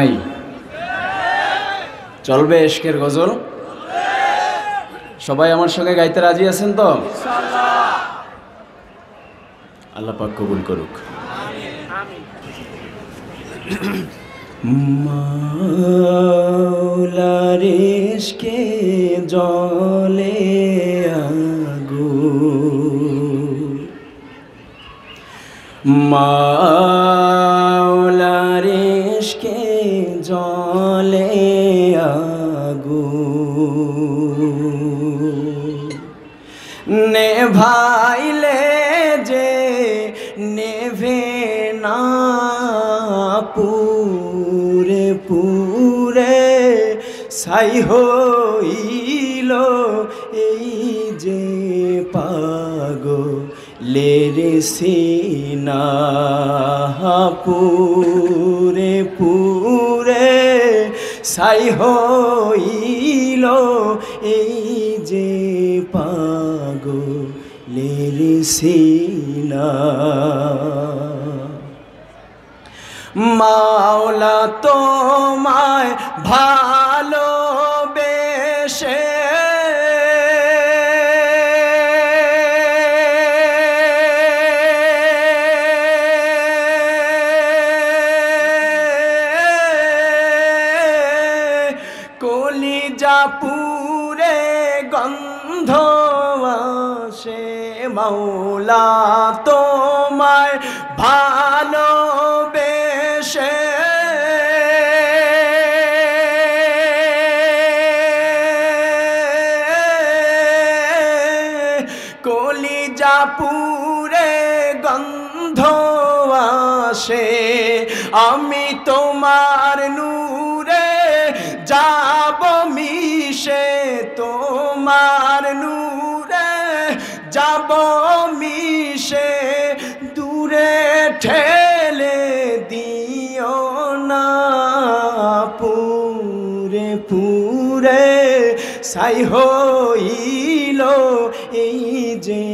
নাই। চলবে এশকের গজল? সবাই আমার সঙ্গে গাইতে রাজি আছেন তো? আল্লাহ পাক কবুল করুক। মাওলার জলে আগু মাওলার নে ভাইলে যে নেভে না পুরে পুরে সাই হইল এই যে পাগো লেরে সিনা। পুরে পুরে সাই হইল এই যে পাগো সিনা। মাওলা তোমায় ভালোবেসে পুরে গন্ধ আসে মাওলা তোমায় ভালোবেসে। কলিজা পুরে গন্ধ আসে আমি তোমার যাব মিশে তোমার নূরে যাব মিশে, দূরে ঠেলে দিও না। পুরে পুরে সাই হইল এই যে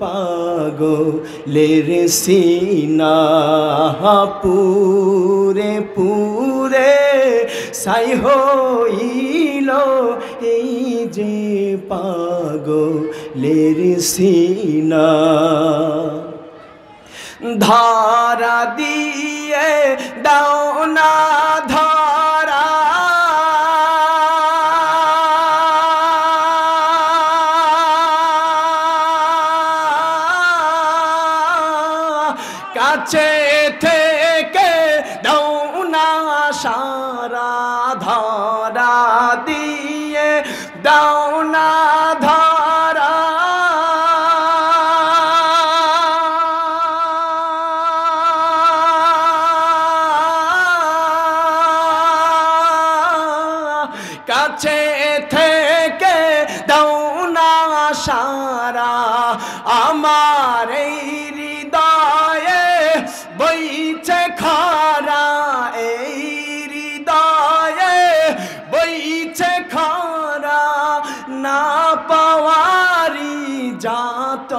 পাগো লের সিনা। পুরে পুরে সাই হইল এই যে পাগো লের সিনা। ধারা দিয়ে দাও না ধারা। কাছে থেকে দাও না সারা। কাছে থেকে দাও না সারা। আমার এই হৃদয়ে বইছে খারা, এই হৃদয়ে বইছে খারা। না পাওয়ারি যাত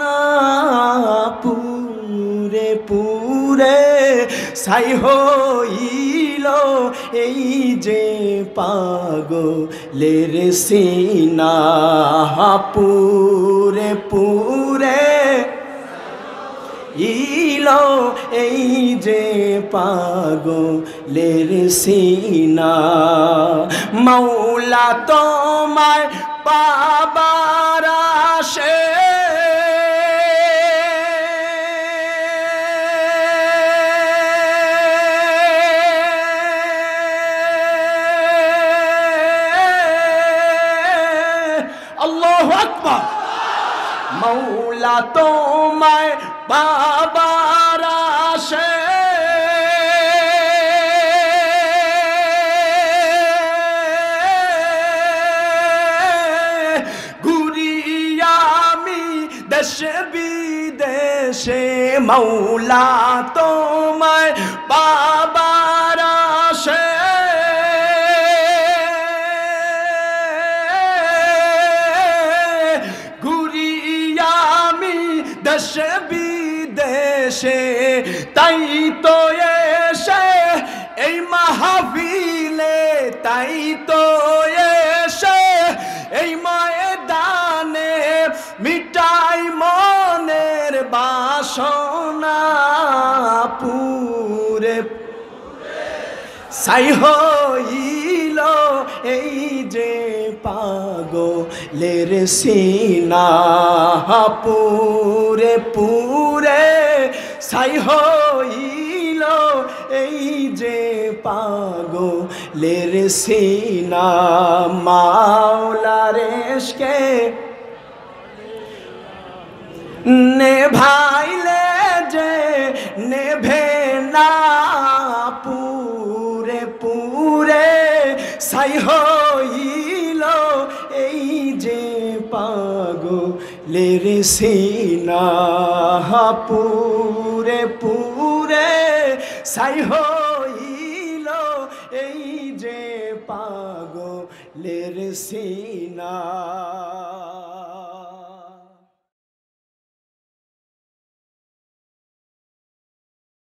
না পুরে পুরে সাই হইল এই যে পাগো লের সিনা পুরে পুরে ইলো এই যে পাগো লের সিনা মৌলা তোমার পাবার আসে মৌলা তোমায় বাবার আসে দেশে বিদেশে মৌলা তোমায় বাবার বিদেশে তাই তো এসে, এই মহা মাহফিলে, তাই তো এসে, এই ময়দানে মিটাই মনের বাসনা পুরে। সাই হইল এই যে পাগো লের সিনা পুরে পুরে। সাই হইল এই যে পাগলের সিনা মাওলারেশকে নেভাইলে যে নেভে না পুরে পুরে সাই হইল এই যে পাগলের সিনা পুরে পুরে সাই হইল এই যে পাগলের সিনা।